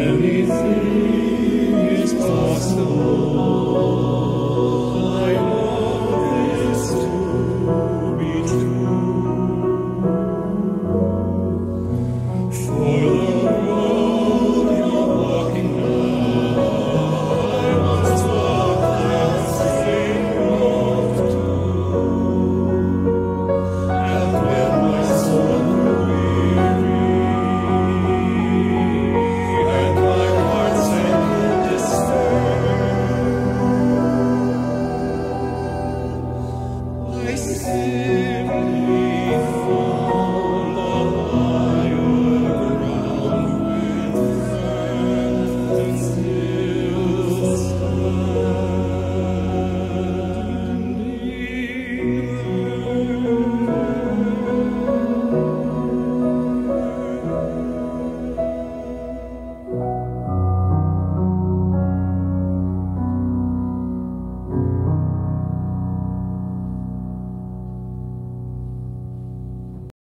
Anything is possible.